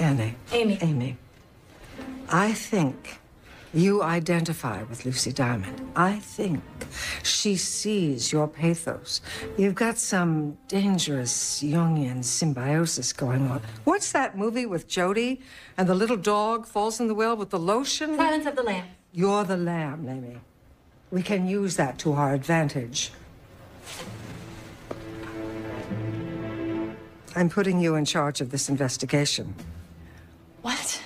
Annie. Amy. Amy. I think you identify with Lucy Diamond. I think she sees your pathos. You've got some dangerous Jungian symbiosis going on. What's that movie with Jodie and the little dog falls in the well with the lotion? Silence of the Lambs. You're the lamb, Amy. We can use that to our advantage. I'm putting you in charge of this investigation. What?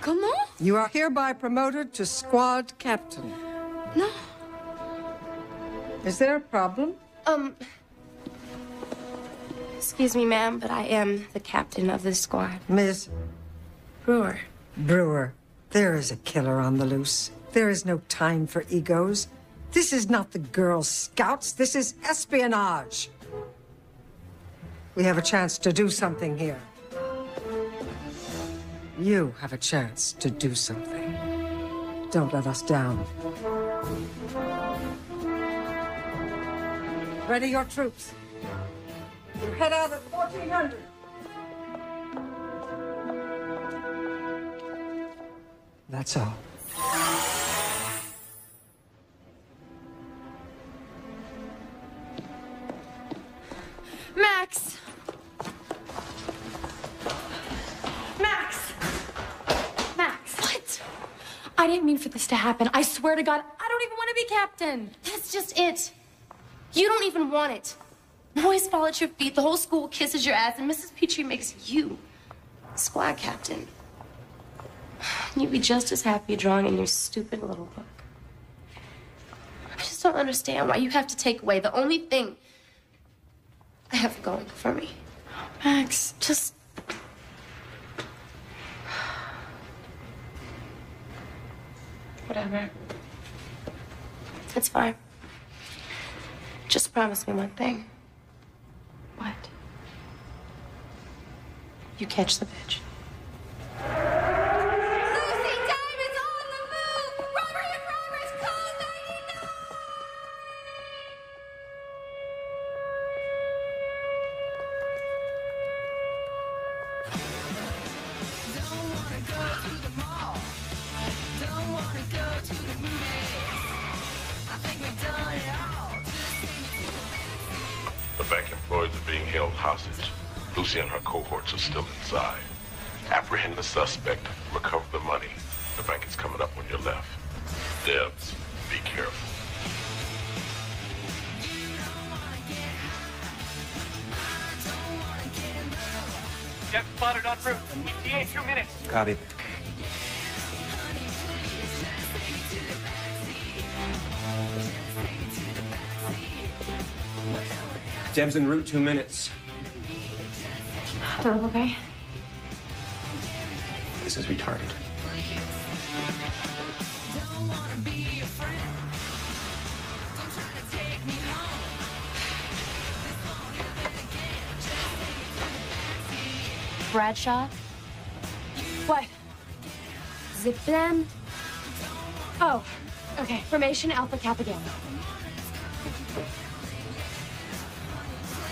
Comment? You are hereby promoted to squad captain. No. Is there a problem? Um. Excuse me, ma'am, but I am the captain of this squad. Miss Brewer. Brewer, there is a killer on the loose. There is no time for egos. This is not the Girl Scouts. This is espionage. We have a chance to do something here. You have a chance to do something. Don't let us down. Ready your troops. You head out at 1400. That's all. Max! Max! I didn't mean for this to happen. I swear to God, I don't even want to be captain. That's just it. You don't even want it. Boys fall at your feet, the whole school kisses your ass, and Mrs. Petrie makes you squad captain. You'd be just as happy drawing in your stupid little book. I just don't understand why you have to take away the only thing I have going for me. Max, just. Whatever. It's fine. Just promise me one thing. What? You catch the bitch. The bank employees are being held hostage. Lucy and her cohorts are still inside. Apprehend the suspect, recover the money. The bank is coming up on your left. Debs, be careful. Jet spotted en route. ETA two minutes. Copy. Jeb's en route, two minutes. Okay. This is retarded. Bradshaw? What? Zip them? Oh, okay. Formation Alpha Kappa Gamma.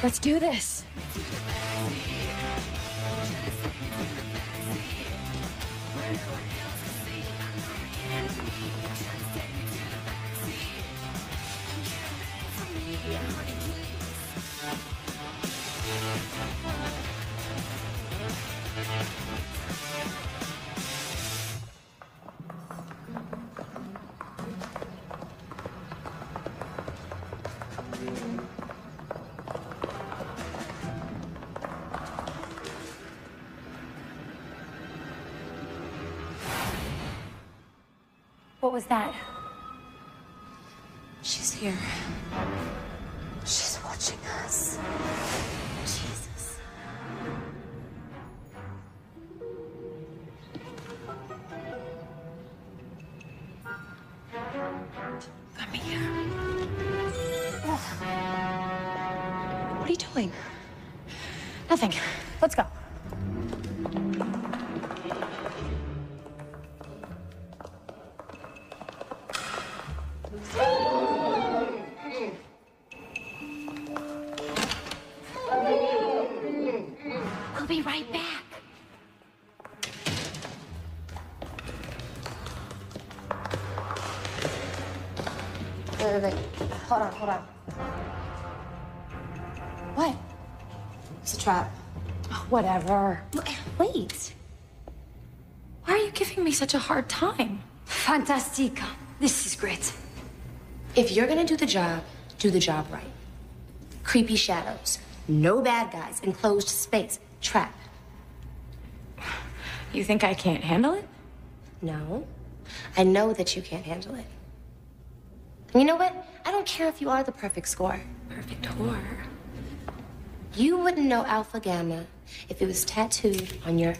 Let's do this. What was that? She's here. She's watching us. Jesus. Let me here. What are you doing? Nothing. Let's go. Wait, wait. Hold on, hold on. What? It's a trap. Oh, whatever. Wait. Why are you giving me such a hard time? Fantastica. This is great. If you're gonna do the job, do the job right. Creepy shadows, no bad guys, enclosed space, trap. You think I can't handle it? No, I know that you can't handle it. And you know what? I don't care if you are the perfect score. Perfect whore. You wouldn't know Alpha Gamma if it was tattooed on your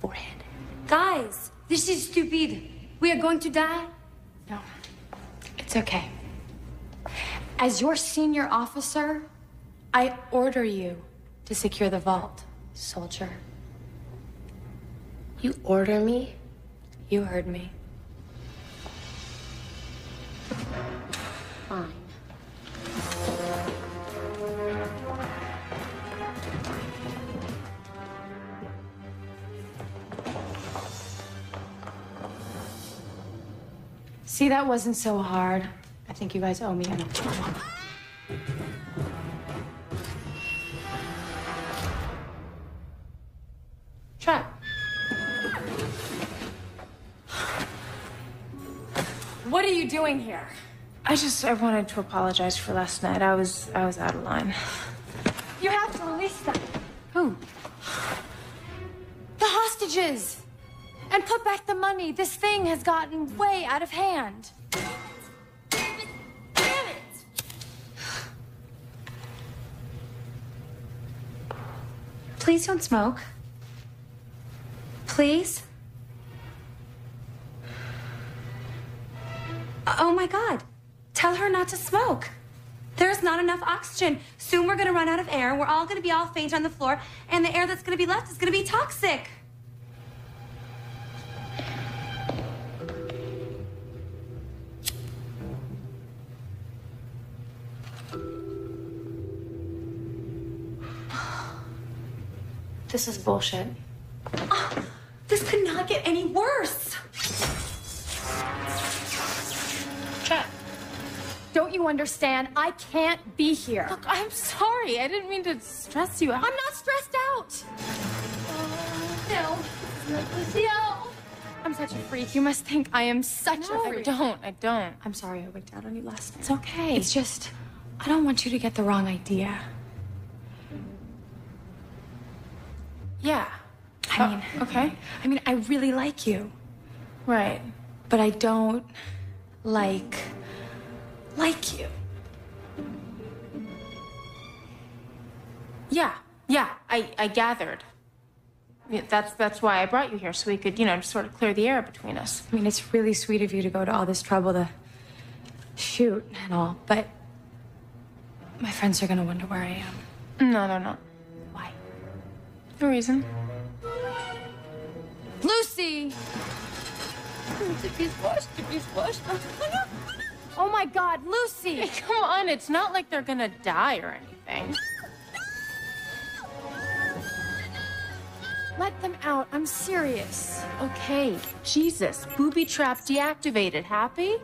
forehead. Guys, this is stupid. We are going to die. No, it's okay. As your senior officer, I order you to secure the vault, soldier. You order me? You heard me. See, that wasn't so hard. I think you guys owe me an Trap. What are you doing here? I just I wanted to apologize for last night. I was I was out of line. You have to release them. Who? The hostages. And put back the money. This thing has gotten way out of hand. Please don't smoke. Please. Oh my god. Tell her not to smoke. There's not enough oxygen. Soon we're gonna run out of air. We're all gonna be all faint on the floor, and the air that's gonna be left is gonna be toxic. This is bullshit. Ah, this could not get any worse. Chat. Don't you understand? I can't be here. Look, I'm sorry. I didn't mean to stress you out. I'm not stressed out. Uh, no. No. I'm such a freak. You must think I am such No, a I freak. don't. I don't. I'm sorry I wicked out on you last night. It's okay. It's just, I don't want you to get the wrong idea. Yeah. I oh, mean, Okay. Hmm. I mean, I really like you, Right. but I don't like like you. Yeah. Yeah. I I gathered. Yeah, that's that's why I brought you here so we could you know just sort of clear the air between us. I mean, it's really sweet of you to go to all this trouble to shoot and all, but my friends are gonna wonder where I am. No, they're not. No reason. Lucy! Oh my God, Lucy! Come on, it's not like they're gonna die or anything. Let them out. I'm serious. Okay, Jesus, booby trap deactivated. Happy?